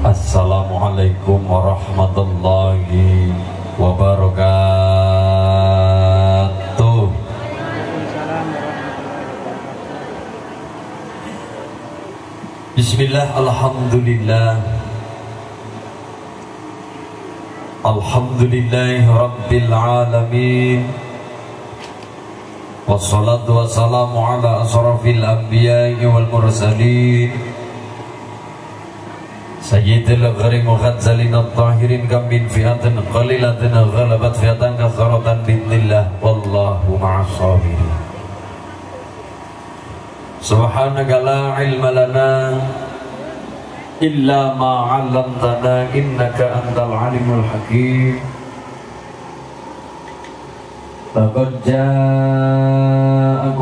Assalamualaikum warahmatullahi wabarakatuh. Bismillah, Alhamdulillah. Alhamdulillah Rabbil Alamin. Wassalatu wassalamu ala asrafil anbiya'i wal mursalin سيد الغريم غزلين الطاهرين كم من فئة قليلة غلبت فئة كثرة بإذن الله. والله مع الصابرين. سبحانك لا علم لنا إلا ما علمتنا إنك أنت العليم الحكيم. لقد جاء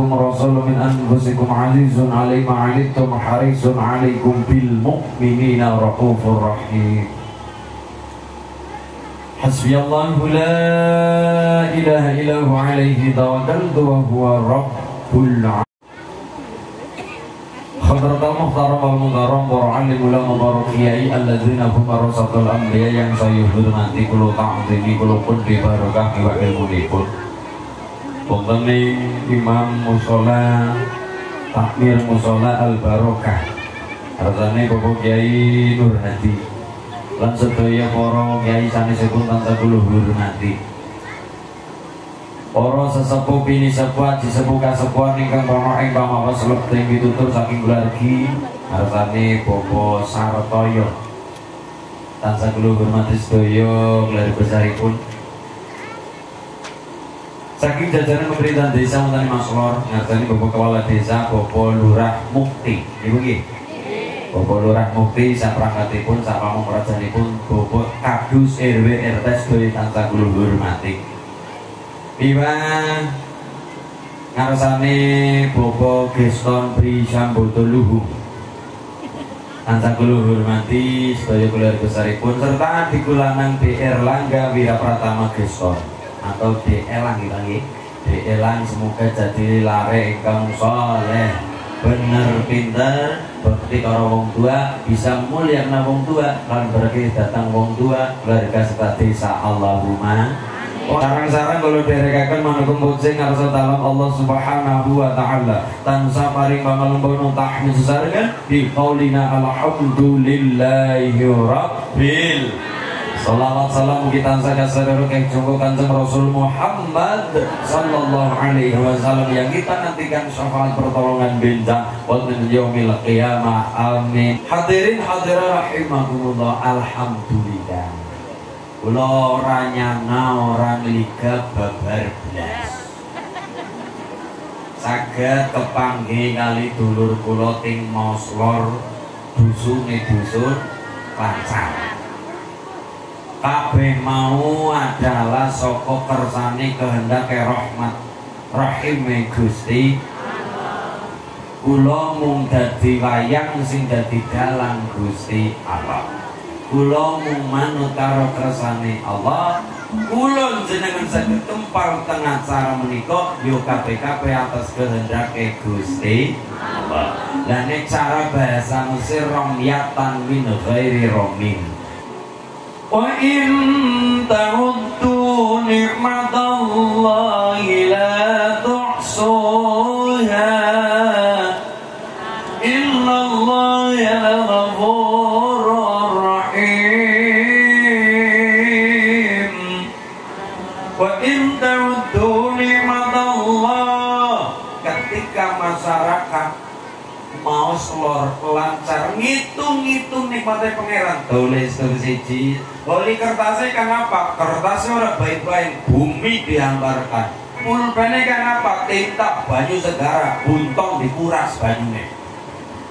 min anfusikum 'azizun 'alaihi ma 'anittum harisun 'alaikum bil mu'minina raufur rahim Hasbiyallahu la ilaha illa huwa 'alaihi tawakkaltu wa huwa rabbul 'alamin Hadratal Muhtaram wal Muhtaram para alim ulama para kiai alladzina hum warasatul anbiya yang saya hormati kula ta'zimi kula pun di barokah wa ilmunipun. Wonten Imam Musola Takmir Musola Al Barokah. Rasane Bapak Kiai Nur Hadi. Lan sedaya para kiai sanesipun tansah kula hormati. Para sesepuh bini sepuh haji sepuh kasepuhan ingkang kono ing pamawas lebting pitutur saking keluargi arsane Bobo Sartoyo tansah kula hormati sedaya keluarga besaripun Saking jajaran pemerintahan desa wonten Mas Lor ngartani Bapak Kepala Desa Bapak Lurah Mukti. Niku nggih? Bapak Lurah Mukti saprangkatipun sapamong pun Bapak Kadus RW RT sedaya tansah kula hormati. Iwa ngarsane Bobo Geston Pri Sambodo Luhung Tansah kula hormati sedaya keluarga besaripun serta dikulanang DR Langga Wira Pratama Geston atau DL gitu lagi DL semoga jadi lare ingkang soleh. Bener pinter berarti kalau wong tua bisa mulia wong tua. Kan berarti datang wong tua keluarga serta desa Allahumma. Sarang-sarang kalau direkakan manukum kucing harus dalam Allah subhanahu wa ta'ala. Tansa paring pamalung bono tahmin sesarengan Di qaulina alhamdulillahi rabbil Salawat salam kita saja seluruh yang cukup kanjeng Rasul Muhammad Sallallahu alaihi wasallam Yang kita nantikan syafaat pertolongan bintang Wal-min yaumil qiyamah. Amin. Hadirin hadirin rahimahumullah Alhamdulillah. Kula ora nyanga ora liga babar belas Saged kepanggih kali dulur kula ting moslor dusune dusun lancar kabeh mau adalah soko kersane kehendak rahmat. Rahim Gusti. Kula mung dadi wayang sing dadi dalang Gusti Allah. Kula mung manut karo kersane Allah. Kula jenengan saged tumpal tengah cara menika yo kabeh-kabeh atas kehendak Gusti Allah. Dan cara bahasa Mesir romyatan min ghairi romin وإن تعدوا نعمة الله لا تحصوها mau selor lancar ngitung-ngitung nikmatnya pangeran. Tulis tulis siji. Oli kertasnya kan apa? Kertasnya orang baik-baik. Bumi dihamparkan pulpennya kan apa? Tinta banyu segara buntong dikuras banyunya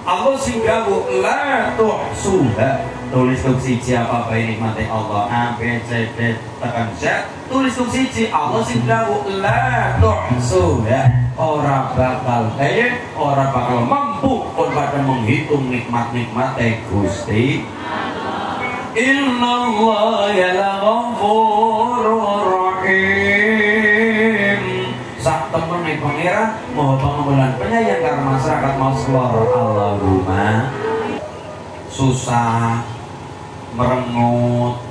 Allah sehingga la tuh suha tulis tuh siji apa apa nikmatnya Allah? A B C D tekan Z tulis tuh siji Allah sehingga la tuh suha orang bakal eh orang bakal mampu pun pada menghitung nikmat-nikmat eh Gusti. Inna Allah ya la rahim pangeran mau penyayang karena masyarakat mau selor Allahumma susah merengut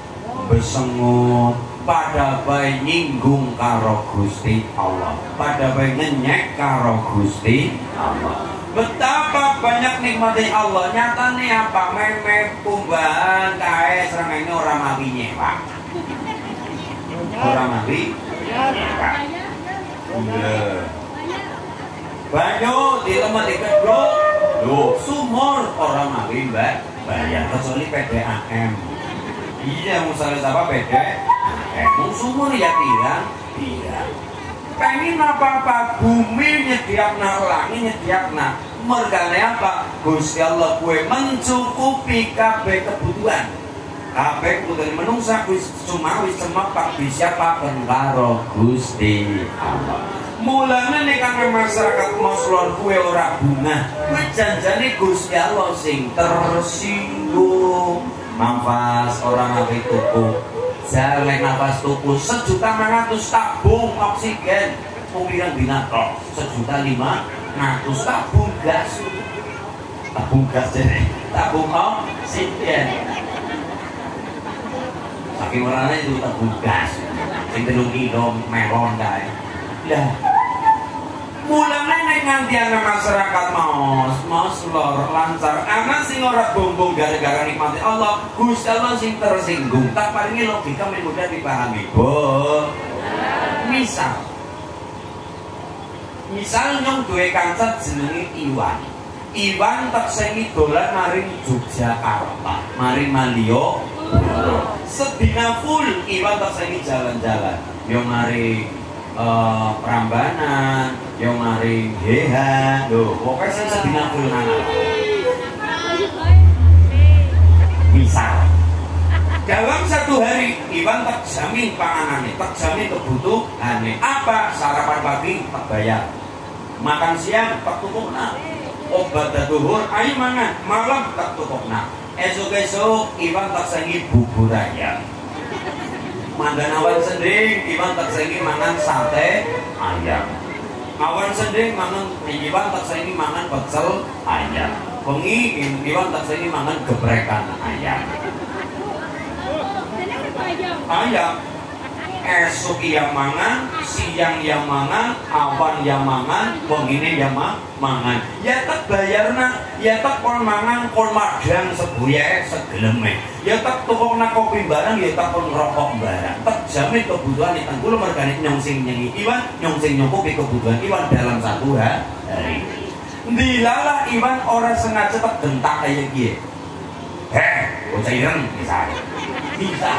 besengut pada bayi nyinggung karo Gusti Allah. Pada bayi nyenyek karo Gusti Allah. Betapa banyak nikmati Allah. Nyata nih apa? Meme pumbahan kae ini orang mawinya pak orang banyak di lemah di kedok Loh, sumur. Orang mawi mbak. Bayar kecuali PDAM iya misalnya apa PDAM eh sumur ya bilang iya. Pengen apa-apa bumi nyediakna langit nyediakna mergane apa? Gusti Allah kue mencukupi kabeh kebutuhan kabeh kebutuhan menungsa wis cuma wis semepak bisa paken karo Gusti Allah. Mulane nek kang masyarakat moslor kue ora bunga kue janjane Gusti Allah sing tersinggung. Mampas orang ngawe tuku. Jalek nafas tuku sejuta mengatus tabung oksigen. Pemilihan binato sejuta lima ratus tabung gas. Tabung gas jadi tabung oksigen Saking orangnya itu tabung gas Yang telung kilo melon kae Lah mulane nek nganti ana masyarakat maos maos lor lancar. Anak sing ora bombong gara-gara nikmati Allah Gusti Allah sing tersinggung. Tak paringi logika mudah dipahami. Bo. Misal. Misal nyong duwe kanca jenenge Iwan. Iwan tak sengi dolan maring Yogyakarta maring Malio sedina full Iwan tak sengi jalan-jalan yo maring uh, Prambanan, yang maring Heha, lho, pokoknya saya sedina kulinan. Misal, dalam satu hari Iwan tak jamin panganannya, tak jamin kebutuhannya. Apa sarapan pagi tak bayar, makan siang tak tukukna, obat duhur, ayo mangan, malam tak tukukna. Esok-esok Iwan tak sangi bubur ayam mandan awan sending iwan tak saiki mangan sate ayam. Awan sending mangan iwan tak saiki mangan pecel ayam. Bengi iwan tak saiki mangan gebrekan ayam? Ayam esok yang mangan, siang yang mangan, awan yang mangan, pengine yang mangan. Ya tak bayarna, ya tak kon mangan, kon madang sebuya segeleme. Ya tak tukokna kopi barang, ya tak kon rokok barang. Tak jamin kebutuhan itu kulo mergane nyongsing nyengi Iwan, nyongsing nyukupi kebutuhan Iwan dalam satu hari. Dilala Iwan orang sengaja tak gentak kayak gini. Heh, bocah ireng misalnya. Bisa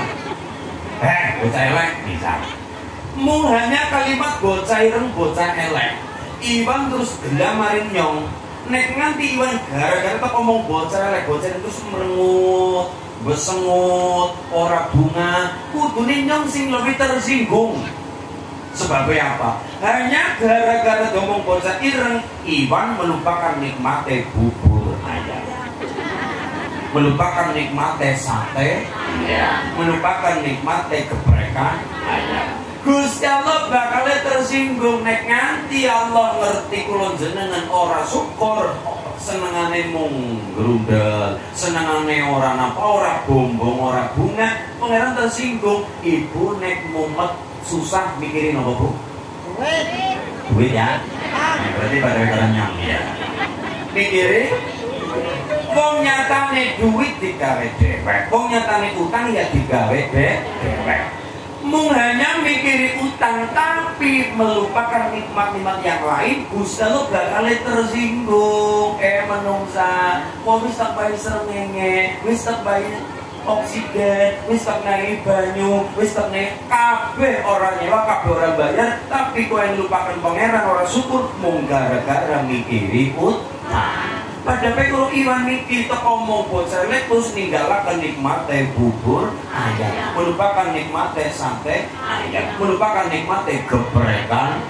eh bocah elek. Bisa. Hanya kalimat bocah ireng bocah elek. Iwan terus gelam marin nyong. Nek nganti Iwan gara-gara tak ngomong bocah elek bocah terus merengut besengut ora bunga. Kudune nyong sing lebih tersinggung. Sebabnya apa? Hanya gara-gara ngomong bocah ireng Iwan melupakan nikmatnya bubur melupakan nikmatnya sate ya. melupakan nikmatnya keberekan Gusti Allah bakal tersinggung nek nganti Allah ngerti kulon jenengan ora syukur. Senengane mung grundel senengane ora napa ora bombong ora bunga pangeran tersinggung ibu nek mumet susah mikirin apa bu? Duit. Duit ya? Nah, berarti pada kalian nyam ya? Mikirin wong nyatane duit digawe dhewek wong nyatane utang ya digawe dhewek. Mung hanya mikiri utang tapi melupakan nikmat-nikmat yang lain Gusti Allah bakal tersinggung. Eh menungsa kok wis tak bayi srengenge wis tak bayi oksigen wis tak naik banyu wis tak naik kabeh orang nyewa orang bayar. Tapi yang lupakan pangeran orang syukur. Mung gara-gara mikiri utang pada kalau Iwan Miki teko bocah terus ninggalakan nikmate bubur ayam melupakan nikmate sate ayam melupakan nikmate geprekan.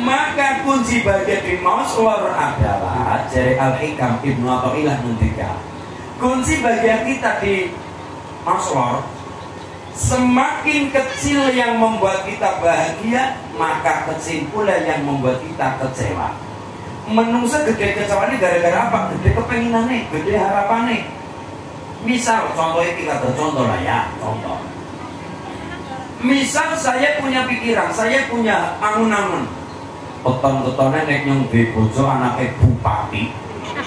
Maka kunci bagian di maslor adalah dari Al-Hikam Ibnu Athaillah ngendika kunci bagian kita di maslor Semakin kecil yang membuat kita bahagia Maka kecil pula yang membuat kita kecewa menungsa gede kecewaan gara-gara apa? Gede kepenginan nih, gede harapan nih. misal contohnya kita contoh lah ya contoh misal saya punya pikiran saya punya angun-angun keton-ketonnya nek nyong bojo anaknya bupati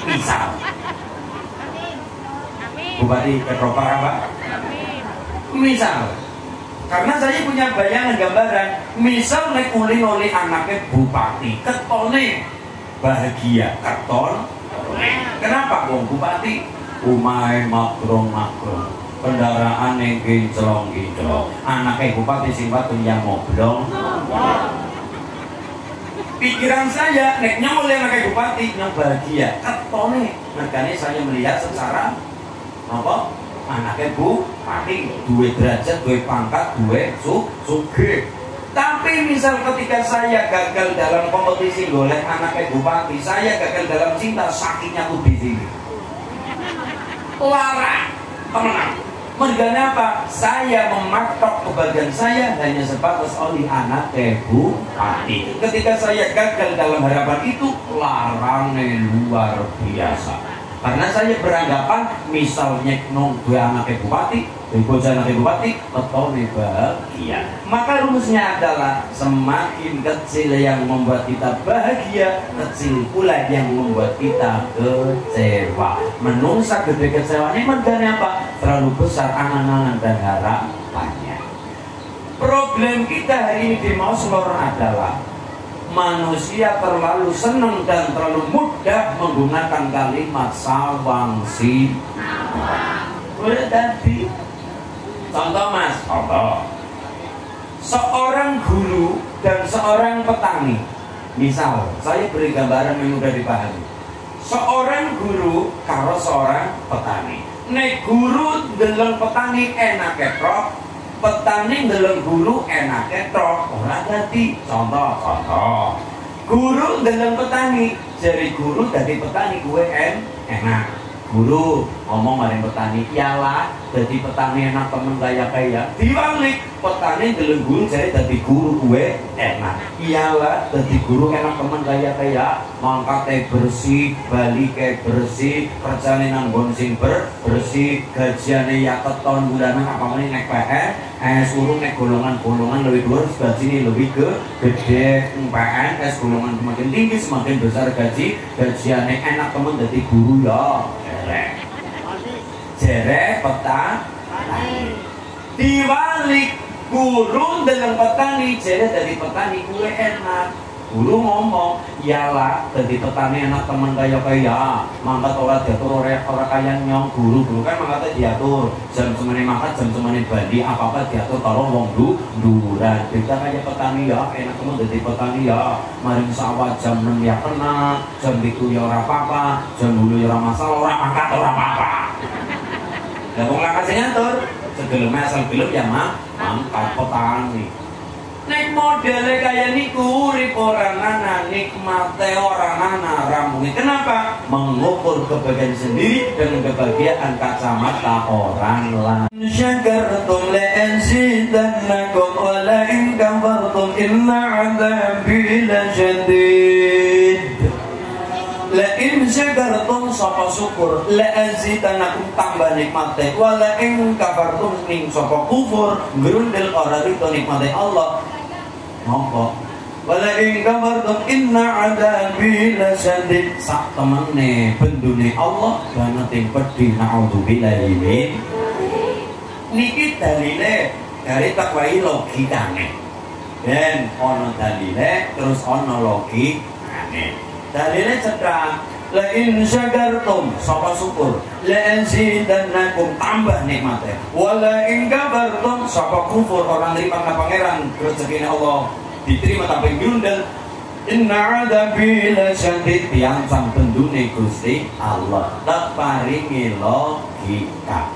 misal bupati Ketropar apa? misal karena saya punya bayangan gambaran misal nek oleh anaknya bupati ketone bahagia. Keton kenapa bung bupati? Umai makrong makrong kendaraan yang kinclong kinclong anaknya bupati sing yang moblong pikiran saya nek oleh anak bupati yang bahagia. Ketone. Makanya saya melihat secara apa? Anaknya bupati dua derajat dua pangkat dua su suge tapi misal ketika saya gagal dalam kompetisi golek anaknya bupati saya gagal dalam cinta sakitnya di sini lara temenang Mergana apa? Saya mematok kebahagiaan saya hanya sebatas oleh anak tebu hati. Ketika saya gagal dalam harapan itu, larangnya luar biasa. Karena saya beranggapan misalnya nong dua anak bupati, bocah anak bupati, atau bahagia. Maka rumusnya adalah semakin kecil yang membuat kita bahagia, kecil pula yang membuat kita kecewa. Menungsa gede kecewanya makanya apa? Terlalu besar angan-angan dan harapannya. Problem kita hari ini di Moslor adalah manusia terlalu senang dan terlalu mudah menggunakan kalimat sawang si boleh tadi? Contoh mas. Contoh. Seorang guru dan seorang petani. Misal saya beri gambaran yang mudah dipahami. Seorang guru kalau seorang petani. Nek guru dalam petani enak keprok petani ndeleng guru enake tok ora dadi. Contoh contoh. Guru ndeleng petani jadi guru dari petani gue en enak guru ngomong maring petani iyalah jadi petani enak temen kaya. Kaya diwalik petani ndeleng guru jadi jadi guru gue enak. Iyalah jadi guru enak temen kaya kaya. Mangkat bersih balik bersih kerjane nang sing ber bersih gajiane ya keton bulanan apa meneh nek PN es urung nek golongan-golongan lebih dua gaji lebih ke gede PN es golongan semakin tinggi semakin besar gaji gajiannya enak temen jadi guru ya jerek jerek peta diwalik guru dengan petani. Jerek dari petani gue enak Dulu ngomong, iyalah jadi petani enak teman kaya kaya, mangkat orang diatur orang orang kaya nyong guru guru kan mangkatnya diatur jam semani mangkat jam semani bandi apa apa diatur kalau wong du duran. Kita kaya petani ya enak teman jadi petani ya, mari sawah jam enam ya kena, jam itu ya orang apa apa, jam dulu ya orang masalah orang mangkat orang apa apa. Ya wong kasih nyatur, segelum asal gelem ya mah mangkat petani. Nek modelnya kayak niku urip orang nana nikmate orang nana rambungnya kenapa? Mengukur kebahagiaan sendiri dengan kebahagiaan kacamata orang lain. Syakartum la'azidannakum wa la'in kafartum inna adabi lasyadid. La'in syakartum sapa syukur la'azidanakum tambah nikmate wa la'in kafartum ning sapa kufur grundel ora itu nikmate Allah. Monggo. Wala ing kafartum inna adabi lasyadid sak temene bendune Allah dana ting pedhi naudzubillahi min. Niki dalile dari takwai logikane. Dan ono dalile terus ono logikane dalile cedhak la in syakartum sapa syukur. La anzidannakum tambah nikmate wala in kafartum sapa kufur orang nerima pangeran rezekine Allah. Diterima tapi nyundel. Inna adabi la syadid sang pendune Gusti Allah. Tak paringi logika.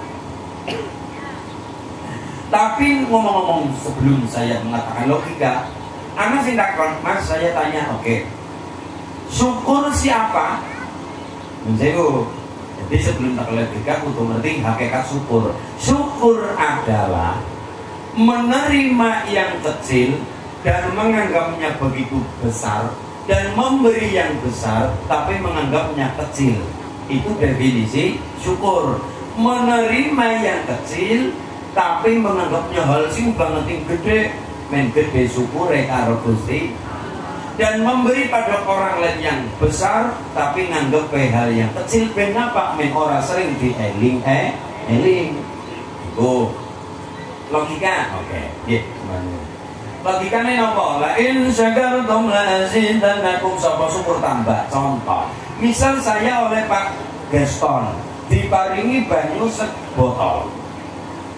Tapi ngomong-ngomong sebelum saya mengatakan logika anak sih takon mas saya tanya oke. okay. Syukur siapa? Menjewu jadi sebelum tak logika untuk ngerti hakikat syukur. Syukur adalah menerima yang kecil dan menganggapnya begitu besar dan memberi yang besar tapi menganggapnya kecil. Itu definisi syukur. Menerima yang kecil tapi menganggapnya hal sing banget yang gede. Men gede syukur karo Gusti dan memberi pada orang lain yang besar tapi nganggep hal yang kecil. Ben apa? Men ora sering dieling eh? Eling. Oh logika? Oke. Okay. yeah. logikanya nopo la in syakartum la azidannakum. Sapa syukur tambah? Contoh. Misal saya oleh Pak Geston diparingi banyu sebotol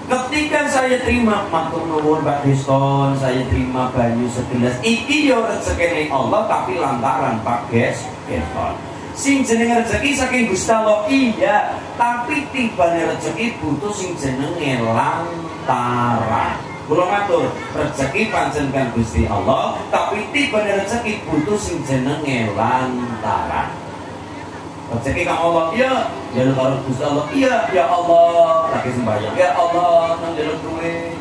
ketika saya terima matur nuwun Pak Geston saya terima banyu segelas. Iki yo rezekine Allah tapi lantaran Pak Ges Geston. Sing jenenge rezeki saking Gusti Allah iya. Tapi tibane rezeki butuh sing jenenge lantaran. Kula matur rezeki pancen kan Gusti Allah tapi tibane rezeki butuh sing jenenge lantaran rezeki kang Allah iya. Jalur karo Gusti Allah iya. Ya Allah lagi sembahyang. Ya Allah nang jalur duit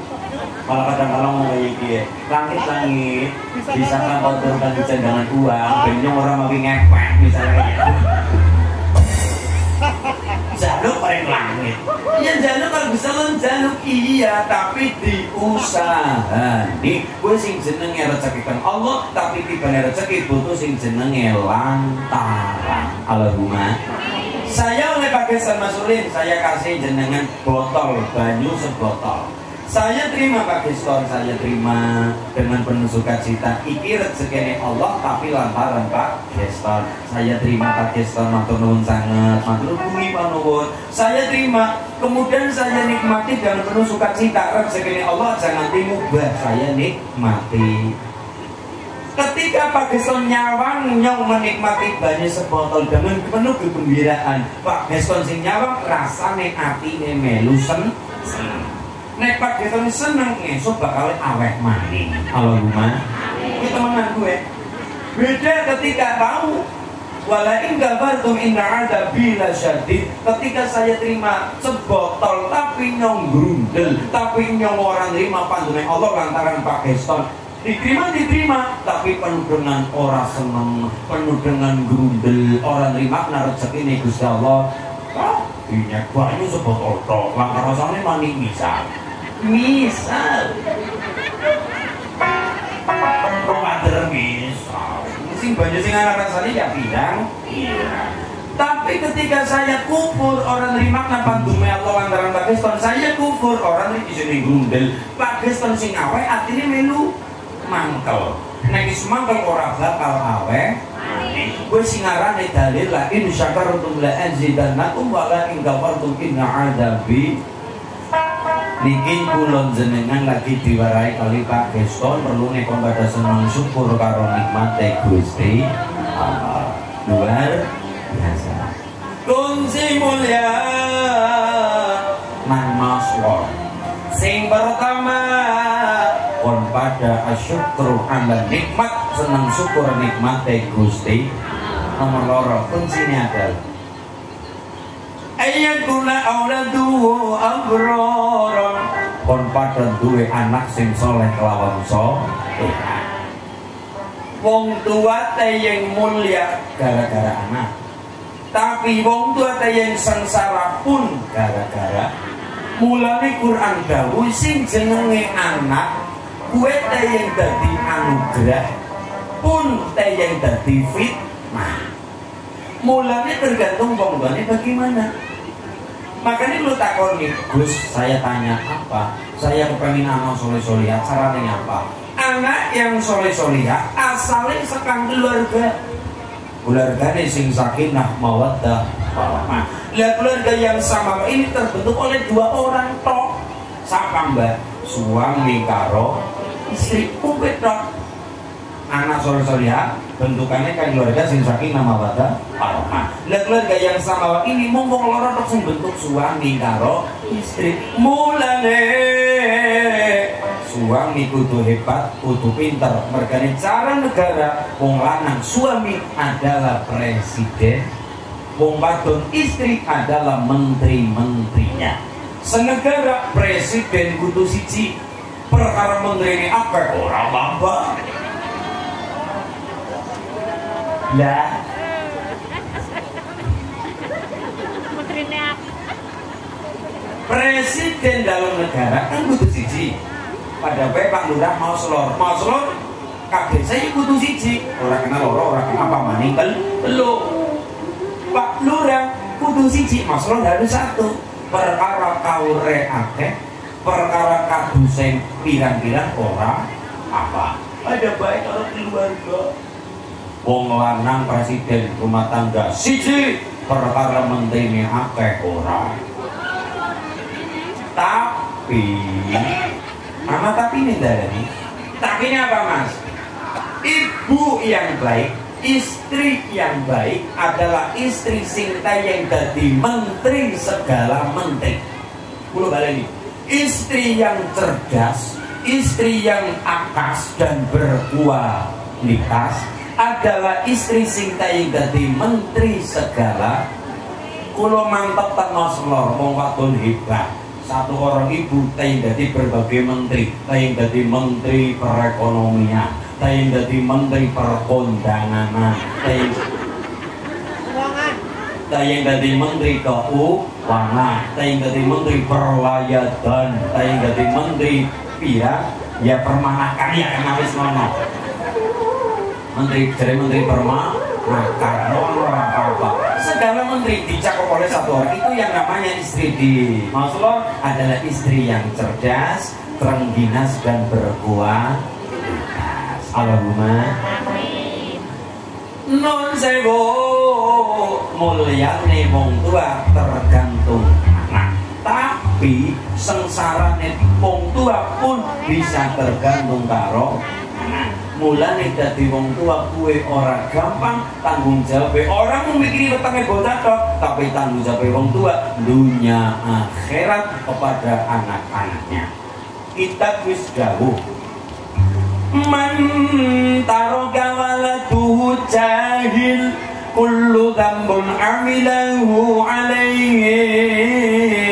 malah kadang-kadang mau kayak gini langit langit bisa kan kau turunkan hujan dengan uang benyong orang mau ngepek misalnya paling langit. Ya jaluk kalau bisa lo jaluk iya tapi diusahani. Gue sing jenenge rezeki kan Allah tapi tiba rezeki butuh sing jenenge lantaran. Allahumma. Saya oleh pakai sama Sulin saya kasih jenengan botol banyu sebotol saya terima Pak Gestor, saya terima dengan penuh sukacita. Iki rezeki Allah tapi lantaran Pak Gestor. Saya terima Pak Gestor, matur nuwun sangat, matur bumi panuwun. Saya terima, kemudian saya nikmati dengan penuh sukacita. Rezeki Allah jangan dimubah, saya nikmati. Ketika Pak Geston nyawang nyong menikmati banyak sebotol dengan penuh kegembiraan, Pak Geston sing nyawang rasane atine melu. Nek Pak Geston seneng ngesuk bakal awet maning. Allahumma. Ini temenan gue. Beda ketika tahu Wala in gafartum inna ada bila syadid. Ketika saya terima sebotol Tapi nyong grundel Tapi nyong orang terima pandunya Allah lantaran Pak Geston Diterima diterima Tapi penuh dengan orang seneng Penuh dengan grundel. Orang terima kena rezeki ini Gusti Allah. Ah, banyu sebotol tok. Langkah rasanya manik misal misal. Ramadan misal? Sing banyak sing anak rasanya ya bilang. Iya. Tapi ketika saya kufur orang nerima kenapa dume Allah lantaran Pakistan saya kufur orang ini sini gundel. Pakistan sing awe artinya melu mangkel. Nek mangkel ora bakal awe gue singaran dalil la in syakartum la azidannakum wa la in kafartum inna adabi niki kulon jenengan lagi diwarai kali Pak Geston perlu nekon pada senang syukur karo nikmat Gusti luar biasa. Kunci mulia man sing pertama pun pada asyukru ala nikmat senang syukur nikmat Gusti. Nomor loro kuncinya adalah ayakuna auladuhu abroron kon padha duwe anak sing soleh kelawan so wong tua yang mulia gara-gara anak. Tapi wong tua yang sengsara pun gara-gara. Mulai Quran dawuh sing jenenge anak kue yang dadi anugerah pun yang dadi fitnah. Mulanya tergantung wong bagaimana makanya lu takoni Gus saya tanya apa? Saya kepengen anak soleh solihah caranya apa? Anak yang soleh solihah asalnya sekang keluarga. Keluarga ini sing sakinah mawaddah warahmah lihat keluarga yang sama ini terbentuk oleh dua orang toh. Siapa mbak suami karo istri. Kumpet dong anak soleh solihah bentukannya kan keluarga sing saking nama bata aroma lah keluarga yang sama ini mumpung loro tok bentuk suami karo istri. Mulane suami kudu hebat kudu pinter. Mergane cara negara wong lanang suami adalah presiden wong wadon istri adalah menteri-menterinya. Senegara presiden kudu siji perkara menteri ini apa orang bambang lah presiden dalam negara kan butuh siji. Pada baik Pak Lurah mau selor mau selor kabeh saya butuh siji. Orang kenal loro orang kenal apa maning. Lo Pak Lurah butuh siji mau selor harus satu. Perkara kaure akeh perkara kaduseng pirang-pirang orang apa? Ada baik orang keluarga wong lanang presiden rumah tangga. Siji perkara menteri akeh orang tapi mama tapi ini dari tapi ini apa mas? Ibu yang baik istri yang baik adalah istri sinta yang jadi menteri segala menteri. Pulau balik ini. Istri yang cerdas istri yang akas dan berkualitas adalah istri sinta yang jadi menteri segala. Kulo mantap tanah selor mau hebat. Satu orang ibu yang jadi berbagai menteri yang jadi menteri perekonomian yang jadi menteri perkondangan yang yang jadi menteri keuangan yang jadi menteri perlayatan yang jadi menteri pira. Ya permanakan ya kan habis menteri jadi menteri permanakan orang apa segala menteri dicakup oleh satu orang itu yang namanya istri di Maslow adalah istri yang cerdas, terengginas dan berkualitas. Allahumma non sewo mulyane wong tua tergantung anak tapi sengsara wong tua pun bisa tergantung karo mulane dadi wong tua kue ora gampang tanggung jawab orang memikiri wetenge bocah tapi tanggung jawab wong tua dunia akhirat kepada anak-anaknya. Kita wis dawuh man taroka walatuhu jahil kullu dambun amilahu alaihi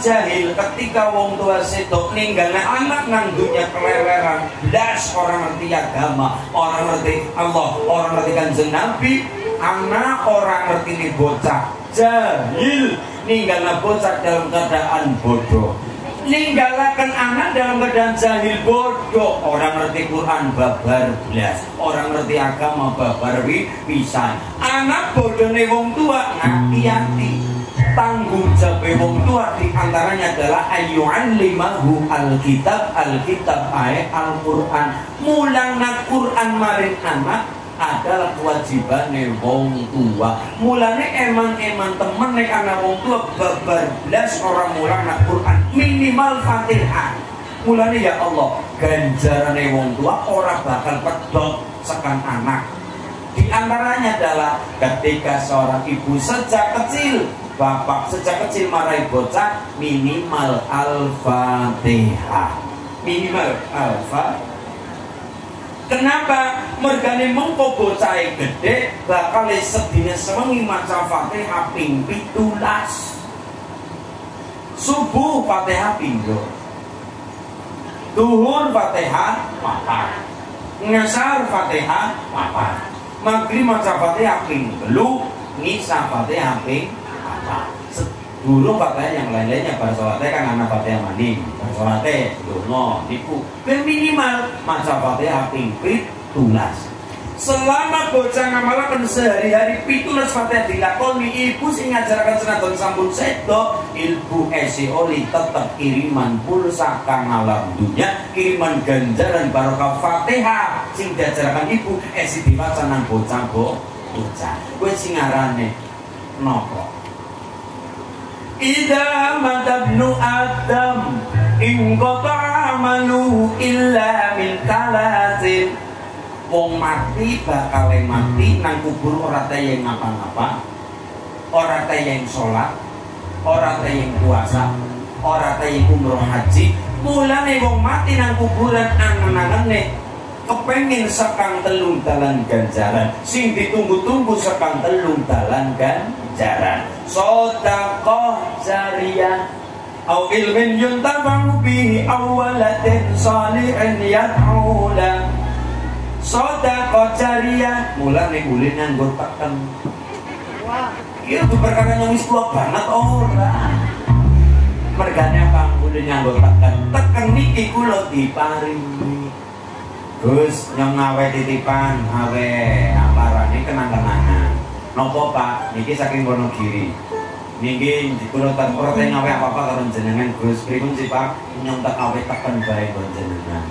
jahil ketika wong tua setok ninggal anak nang dunia keleleran das orang ngerti agama orang ngerti Allah orang ngerti kanjeng Nabi anak orang ngerti ini bocah jahil. Ninggal bocah dalam keadaan bodoh. Ninggalakan anak dalam keadaan jahil bodoh. Orang ngerti Quran babar belas orang ngerti agama babar pisan anak bodoh nih wong tua ngati-hati tanggung jawab wong tua di antaranya adalah ayuan limahu alkitab alkitab ayat Al-Quran. Mulang Quran maring anak adalah kewajiban wong tua. Mulane eman-eman temen nek anak wong tua babar belas orang mulang Quran. Minimal fatihah. Mulane ya Allah ganjaran wong tua orang bakal pedot sekan anak. Di antaranya adalah ketika seorang ibu sejak kecil bapak sejak kecil marahi bocah minimal al-fatihah minimal al-fatihah Kenapa? Mergane mengko bocah gede bakal sedina sewengi maca Fatihah ping 17. Subuh Fatihah pindho. Duhur Fatihah papat. Ngasar Fatihah papat. Maghrib maca Fatihah ping 3, ngisa Fatihah ping Durung fatihah yang lain-lainnya bar sholatnya kan anak fatihah maning bar sholatnya dungo niku ben minimal maca fatihah ping tulas selama bocah ngamalakan sehari-hari pitulas fatihah dilakoni ibu sing ngajarakan senajan sampun sedo ilmu esi oli tetap kiriman pulsa kang alam dunia. Kiriman ganjaran barokah fatihah sing diajarkan ibu. Esi diwaca nang bocah bocah. Gue sing ngarane nopo Ida madabnu Adam in amalu illa min talatin wong mati bakal mati nang kubur ora yang ngapa-ngapa. Ora yang sholat ora yang puasa ora yang umroh haji. Mulane wong mati nang kuburan angen-angene kepengen sekang telung dalan ganjaran. Sing ditunggu-tunggu sekang telung dalan ganjaran sodakoh jariyah. Au ilmin yuntafa'u bihi aw waladin salihin yad'u la sodakoh jariyah mulane ulin nganggo teken wah. Iya tuh perkara yang wis banget ora mergane apa ulin nganggo teken teken niki kula diparingi. Gus yang ngawe titipan ngawe aparane kenang-kenangan Nopo Pak, niki saking Wonogiri. Niki kula tan ora ngawe apa-apa karo jenengan Gus. Pripun sih Pak? Nyontek ngawe teken bae jenengan.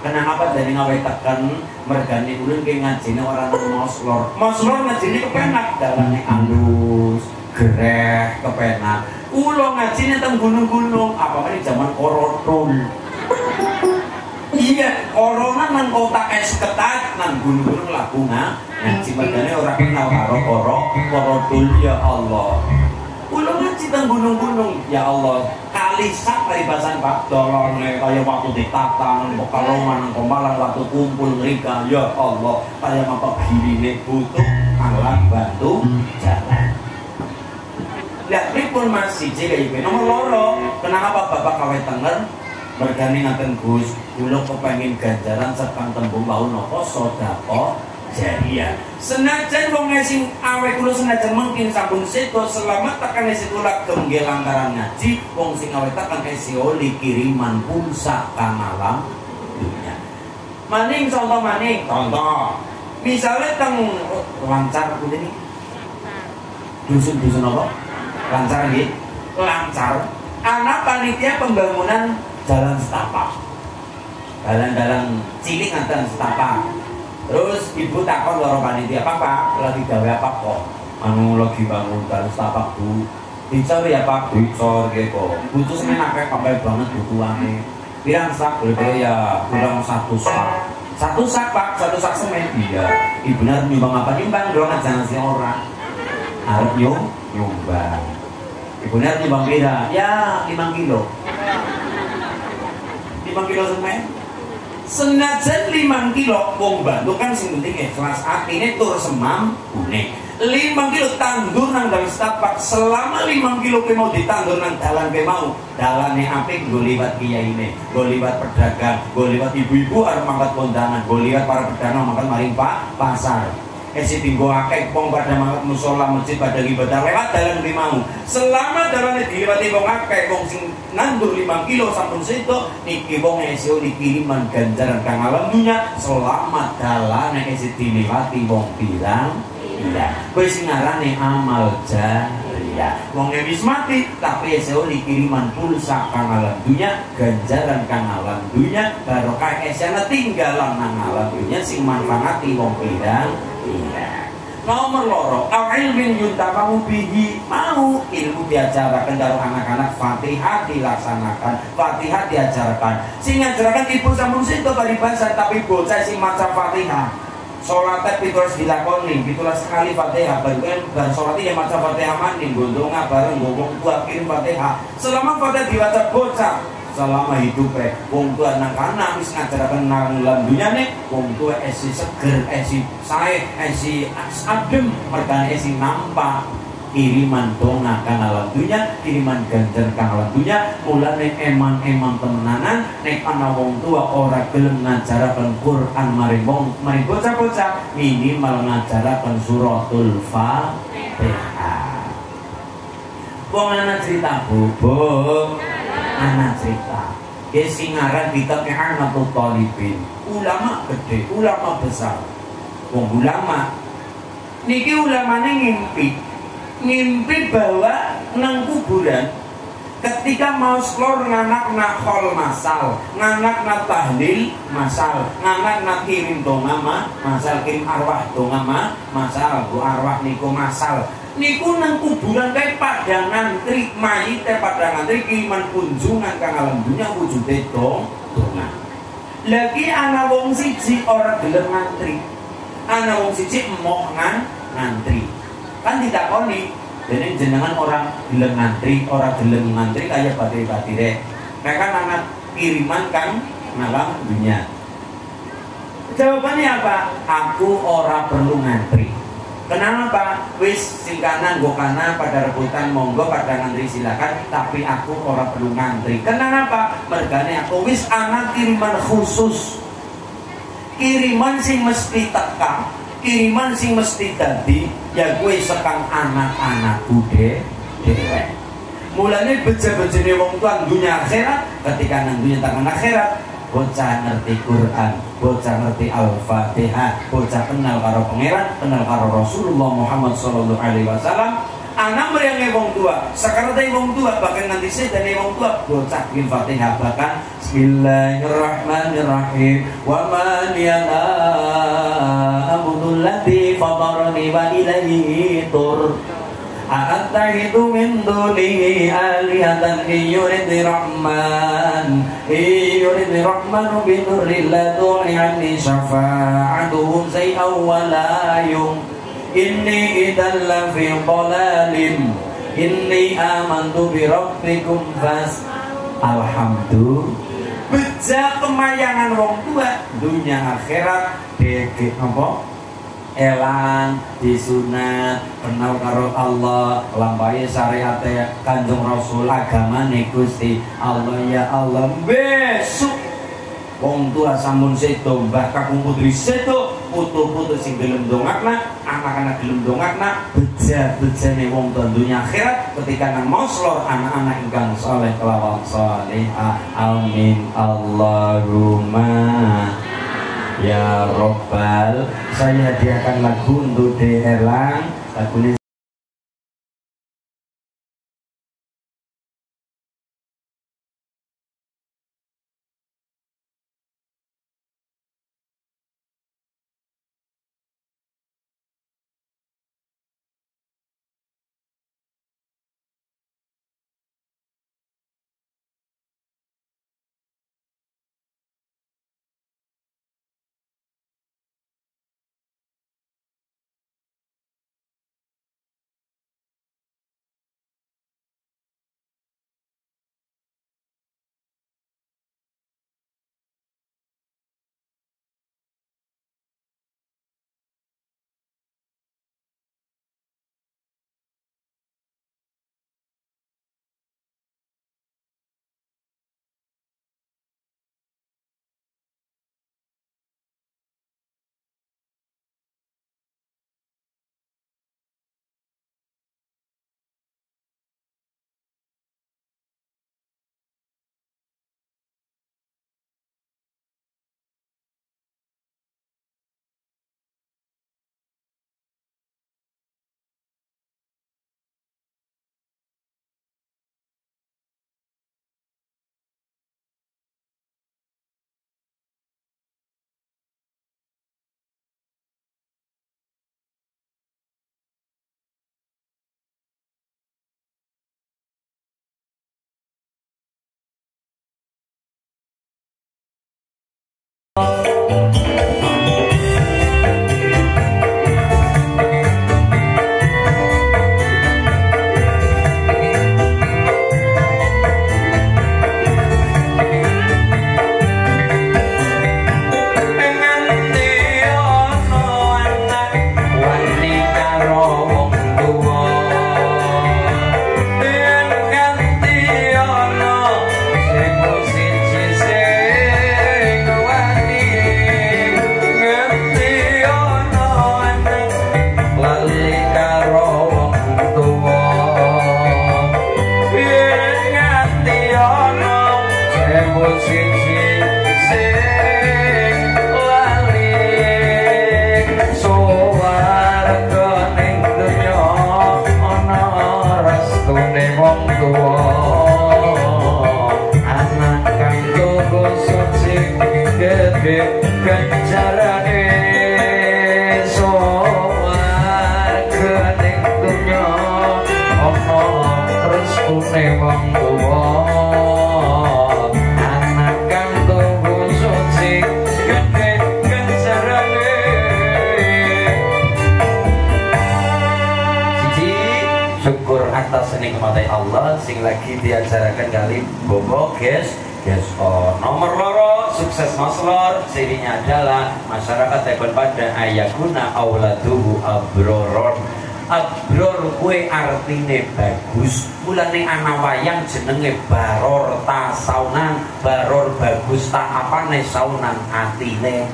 Kenang apa dari ngawe teken mergane ulun ke ngajine ora nang moslor. Moslor ngajine kepenak dalane alus, gereh, kepenak. Ulo ngajine teng gunung-gunung, apa meneh zaman korotul. Iya, corona nang kota es ketat nang gunung-gunung lakunga. Ngaji mergane orang kenal karo koro, koro dul ya Allah. Kulo ngaji teng gunung-gunung ya Allah. Kali sak paribasan Pak dolone kaya waktu ditata nang Pekalongan nang Komalang waktu kumpul ngrika ya Allah. Kaya apa birine butuh alat bantu jalan. Lihat pripun masih jaga ibu nomor loro. Kenapa Bapak kawet tenger? Mergane ngaten Gus, kula kepengin ganjaran sekang tembung wau napa sedekah jariah senajan wong sing awe kula senajan mungkin sampun sedo selamat tekan isi kula kengge lantaran ngaji. Wong sing awe tekan isi oli kiriman pulsa kang alam dunia maning contoh maning. Contoh. Misalnya teng lancar aku ini dusun-dusun apa? Lancar gitu lancar. Anak panitia pembangunan jalan setapak jalan-jalan cilik antar setapak Terus ibu takon loro panitia, "Pak, Pak, lagi gawe apa kok?" Anu lagi bangun dan setapak Bu. Dicor ya Pak, dicor gitu. Butuh semen akeh sampai banget butuhane. Pirang sak boleh ya kurang satu sak. Satu sak Pak, satu sak semen. Iya. Ibunya nyumbang apa nyumbang dong jangan si orang. Arep nyum nyumbang. Ibunya nyumbang beda. Ya, 5 kilo. 5 kilo semen? Senajan 5 kilo. Wong bantu kan sing penting ikhlas ini tur semam kuning 5 kilo tandur nang dalam setapak. Selama 5 kilo ke mau ditandur nang dalan ke mau. Dalane apik gue liwat kiai ini gue liwat pedagang gue liwat ibu-ibu harus mangkat kondangan gue liwat para pedagang makan maring pak pasar esi tinggo akeh wong pada mangat musola masjid pada ibadah lewat dalan ki mau selama dalane diliwati wong akeh wong sing nandur 5 kilo sampun sedo niki wong esi dikiriman ganjaran kang alam dunya. Selama dalane esi diliwati wong pirang? Iya. Kowe sing ngarane amal jariah. Wong wis mati tapi esi dikiriman pulsa kang alam dunya ganjaran kang alam dunya. Barokah esi tinggalan nang alam dunya sing manfaati wong pirang Iya. Nomor loro, al ilmin yuntafahu bihi mau ilmu diajarkan karo anak-anak Fatihah dilaksanakan, Fatihah diajarkan. Sing ngajarakan ibu sampun situ bari bahasa tapi bocah sing maca Fatihah. Sholatnya pitulas dilakoni, pitulas sekali Fatihah Bagian dan sholatnya yang maca Fatihah maning Gondonga bareng, ngomong buat kirim Fatihah Selama Fatihah diwaca bocah selama hidupnya wong tua anak-anak wis ngajaraken nang dunyane wong tua esi seger esi sae esi adem mergane esi nampak. Kiriman donga kang alam dunya kiriman ganjar kang alam dunya mulane eman-eman temenanan nek ana wong tua ora gelem ngajaraken Quran mari wong mari bocah-bocah minimal ngajaraken suratul Fatihah wong ana cerita bobo ana cerita ya singaran kitab Ihanatul Talibin. Ulama gede ulama besar. Wong ulama. Niki ulamane ngimpi. Mimpi bahwa nang kuburan. Ketika mau seluruh nganak nak khol masal nganak nak tahlil masal nganak nak kirim donga ma masal kirim arwah donga ma masal. Bu arwah niku masal niku nang kuburan kayak pada ngantri mayit pada ngantri kiriman kunjungan kang alam dunia wujude dong donga lagi anak wong siji orang gelem ngantri. Anak wong siji emoh ngan ngantri. Kan tidak koni jadi jenengan orang gelem ngantri orang gelem ngantri kayak batir batire mereka anak kiriman kan malam dunia jawabannya apa? Aku orang perlu ngantri Kenapa? Wis sing kanan go pada rebutan monggo pada ngantri silakan tapi aku orang perlu ngantri. Kenapa? Mergane aku wis anak kiriman khusus. Kiriman sing mesti teka kiriman sing mesti tadi ya gue sekang anak-anak bude dewe mulanya beja-bejane wong tuan dunia akhirat ketika nang dunia tangan akhirat bocah ngerti Quran, bocah ngerti Al-Fatihah, bocah kenal karo pangeran, kenal karo Rasulullah Muhammad sallallahu alaihi wasallam, anak meriang wong tua sekarang dari wong tua bahkan nanti saya dari wong tua bocah bin fatihah. Bahkan Bismillahirrahmanirrahim. Wa man ya'budu allati fatarani wa ilaihi tur أأتخذ من دونه آلهة إن يرد الرحمن إن يرد الرحمن بضر لا تغني عني شفاعتهم شيئا ولا ينقذ Inni idan lafi dalalin Inni amantu bi rabbikum fas Alhamdulillah Beja kemayangan wong tua Dunia akhirat Deke apa? Elang disunat kenal karo Allah. Lampai syariat kanjeng Rasul agama Gusti Allah. Ya Allah besok wong tua samun sedo mbah kakung putri sedo putu-putu sing gelem dongakna anak-anak gelem dongakna beja-bejane wong dunia akhirat ketika nang moslor anak-anak ingkang soleh kelawan soleh amin. Allahumma ya robbal saya hadiahkan lagu untuk Deherlang lagu sing tekan pada ayakuna auladuhu abroron abror kue artine bagus mulane ana wayang jenenge baror ta saunan baror bagus ta apane saunan atine.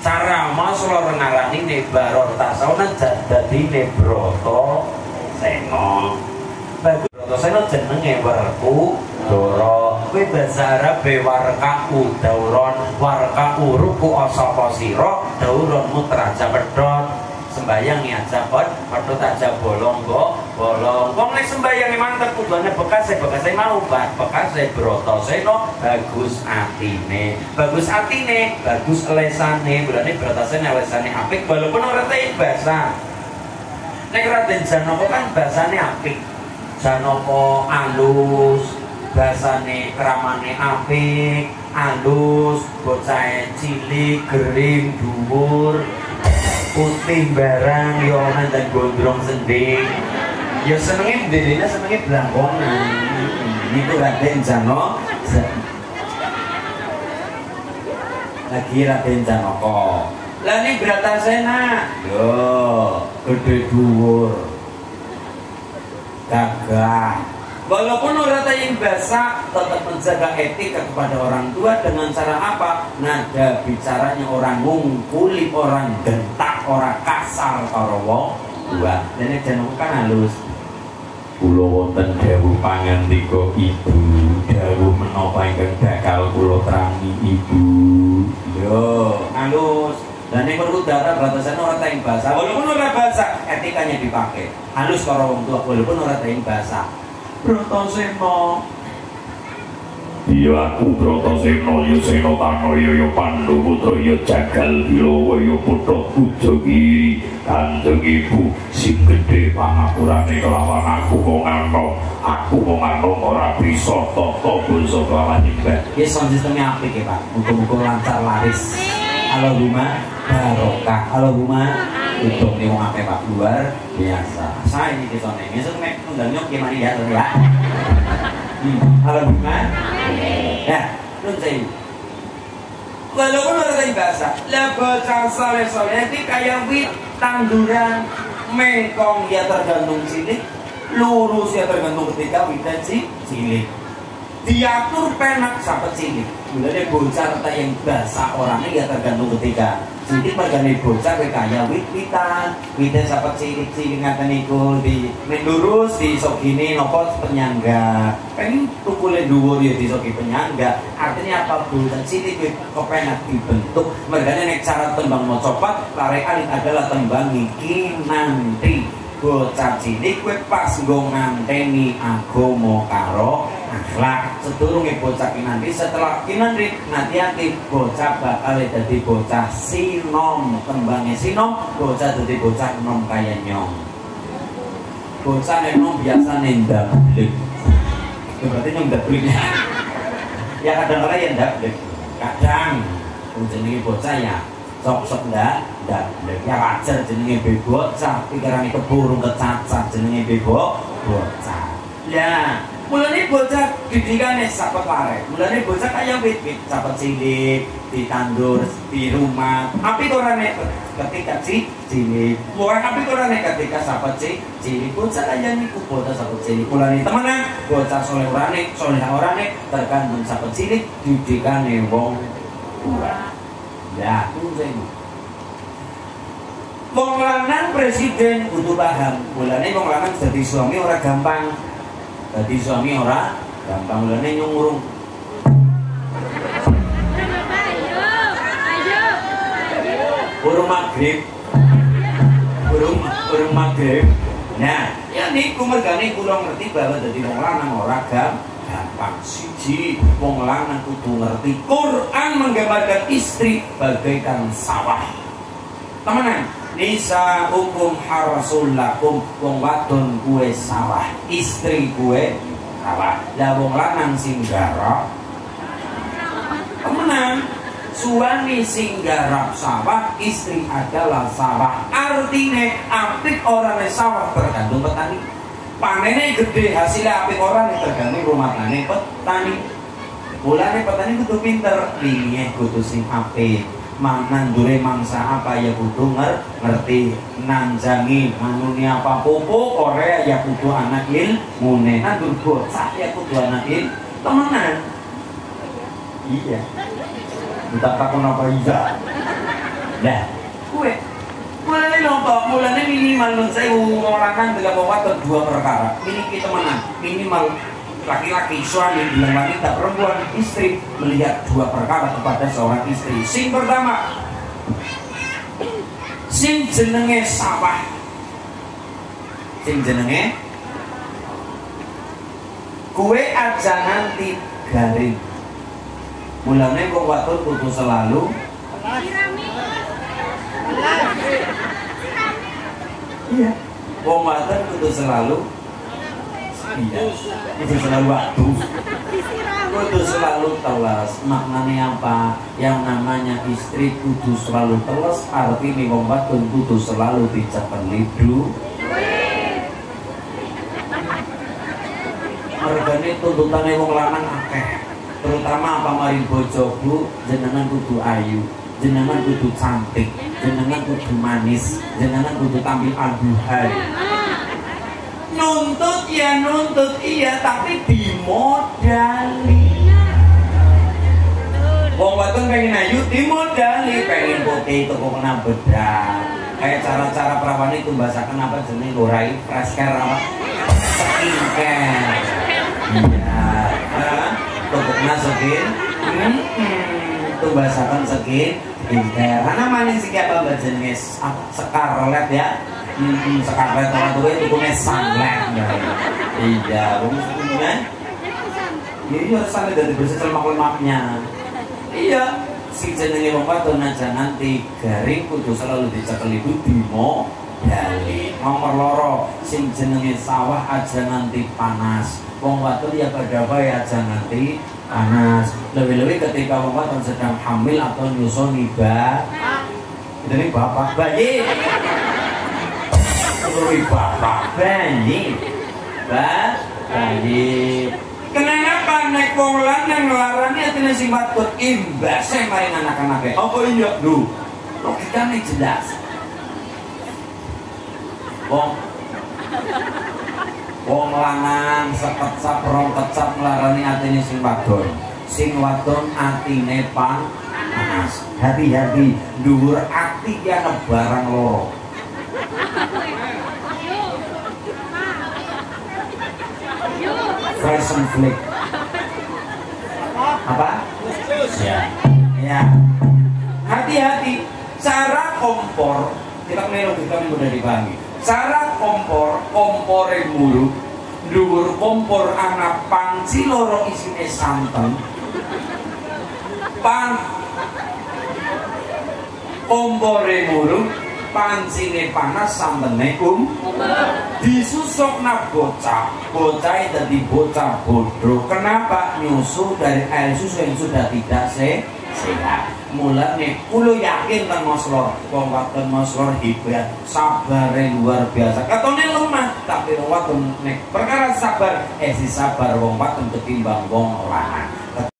Cara maslor ngarani baror ta saunan dadine broto seno. Bagus Toseno jenenge werku doro kuwi bahasa Arab warka udauron warka uruku osapa sira dauron mutraja pedhot sembayang ya japot pedhot aja bolong go bolong wong nek sembayang mantep kudune bekas bekas mau bak bekas broto seno bagus atine. Bagus atine bagus lesane. Berarti brotasene lesane apik walaupun ora teh bahasa nek Raden Janaka kan bahasane apik. Janopo alus basane kramane apik alus bocah cilik gering dhuwur putih barang yo dan gondrong sending ya senenge dedene senenge blangkongan. Itu Raden Jano lagi Raden Janoko lah ini Bratasena yo gede dhuwur. Gagah Walaupun orang yang basah tetap menjaga etika kepada orang tua dengan cara apa? Nada bicaranya orang ngungkuli, orang gentak, orang kasar karo wong tua. Dan jangan kan halus. Kulo wonten dawuh pangandika ibu, dawuh menapa ingkang bakal terangi ibu. Yo, halus. Dan yang berudara batasan orang yang bahasa, walaupun orang bahasa, etikanya dipakai. Halus kalau orang tua, walaupun orang yang bahasa. Brotoseno. Ya aku Brotoseno ya Seno Tano ya ya Pandu Putra ya Jagal Bilawa ya Putra Kujogi Kanjeng Ibu sing gedhe pangapurane kelawan aku kok ngono aku kok ngono ora bisa tata basa kelawan nyembah. Ya sound sistemnya apik ya Pak. Muga-muga lancar laris. Allahumma barokah Allahumma untuk nih mau apa pak. Luar biasa. Saya ini ke sana besok mek undang nyok gimana ya tuh ya? Hmm. Allahumma ya nun saya walaupun orang lain bahasa? Baca soleh soleh ini kayak wit tanduran mengkong ya tergantung cilik. Lurus ya tergantung ketika wit dan si cilik diatur penak sampai cilik mulai bocah yang bahasa orangnya ya tergantung ketika jadi mergane bocah kowe kaya wit-witan, wite sampai cilik-cilik ngaten niku di nek lurus di sogine napa penyangga. Pengen tukule dhuwur ya di sogi penyangga. Artinya apa bocah cilik kowe kepenak dibentuk. Mergane nek cara tembang maca larekan adalah tembang iki nanti bocah cilik kowe pas nggo nganteni agama karo akhlak. Sedurunge bocah kinandi setelah kinandi nanti nanti bocah bakal jadi bocah sinom. Kembangnya sinom bocah jadi bocah nom kaya nyong. Bocah nom biasa nendang blik itu berarti nyong blik ya kadang kadang yang blik kadang jenenge bocah ya sok sok ndak. Ndak ya wajar jenenge bocah pikiran burung kecacat jenenge bebo bocah. Ya mulane bocah didikane sahabat pare? Mulane bocah kaya wit-wit sahabat cilik ditandur di rumah. Api korane ketika si cilik. Bukan api korane ketika sahabat si cilik. Bocah kaya niku bocah sahabat cilik. Mulane temenan bocah soleh orane soleh orane tergantung sahabat cilik didikane wong tua ya tunggu Wong lanang presiden butuh paham. Mulane wong lanang jadi suami orang gampang. Jadi suami ora gampang lene nyungurung. Burung maghrib burung burung maghrib nah ya niku mergane kula ngerti bahwa dadi wong lanang ora gampang siji wong lanang kudu ngerti Quran menggambarkan istri bagaikan sawah. Temenan Nisa hukum harasul lakum. Wong wadon kue sawah istri kue sawah. Lah wong lanang sing garap. Temenan suami sing garap sawah istri adalah sawah. Artinya apik orang sawah tergantung petani panennya gede hasilnya apik orang tergantung rumah tani. Petani mulane petani kudu pinter. Linie kudu sing apik. Nandure mangsa apa ya kudu nger ngerti. Nanjangi manuni apa popo korea ya kudu anak ilmune nandur bocah ya kudu anak il. Temenan. Iya. Entah takon apa iya nah kue mulai nopo mulai minimal nun saya orang dengan bawa dua perkara. Ini mana minimal laki-laki suami bilang wanita perempuan istri melihat dua perkara kepada seorang istri. Sing pertama sing jenenge sawah. Sing jenenge kue aja nanti garing mulanya kok waktu putus selalu iya. Wong wadon kudu selalu iya kudu selalu waktu kudu selalu telas maknanya apa? Yang namanya istri kudu selalu telas artinya wong wadon kudu selalu dicepen lidu. Mergane tuntutannya wong lanang akeh. Terutama apa mari bojo bu? Jenengan kudu ayu jenengan kudu cantik jenengan kudu manis jenengan kudu tampil aduhai nuntut ya nuntut iya tapi dimodali. Wong wadon pengen ayu dimodali. Pengen putih itu kok kena bedak. Kayak cara-cara perawan itu bahasakan apa jenis lorai fresh care apa skincare. Iya tukuknya skin hmm, itu bahasakan skin skincare karena manis sih apa jenis? Scarlet ya. Hmm, scarlet orang tua itu punya sunlight ya. iya kamu punya ini harus sampai dari bersih lemak-lemaknya iya si jenenge wong wadon aja nanti garing kudu selalu dicekel itu dimo dali nomor loro sing jenenge sawah aja nanti panas wong ya pada ya aja nanti panas lebih-lebih ketika wadon sedang hamil atau nyusoni ba ini bapak bayi. Lui bapak bayi. Ba bayi. Kenapa naik wong lanang ngelarangnya atine sing wadon imbase maring anak-anake? Apa iya? Lho, logikane jelas. Wong Wong lanang sekecap rong kecap ngelarani atine sing wadon. Sing wadon atine pan panas. Hati-hati, dhuwur ati ya barang loro. Fashion flick apa? Ya. Ya. Hati-hati. Cara kompor kita melu kita mudah dipahami. Cara kompor, kompor mulu. Dhuwur kompor anak panci loro isine santen. Pan kompore mulu pancine panas sambene um disusuk na bocah bocah jadi bocah bodoh kenapa nyusu dari air susu yang sudah tidak se sehat mulanya kulo yakin kan mas lor wong wadon mas lor hebat sabar luar biasa. Katone lemah tapi wong nek perkara sabar eh si sabar wong wadon ketimbang wong lanang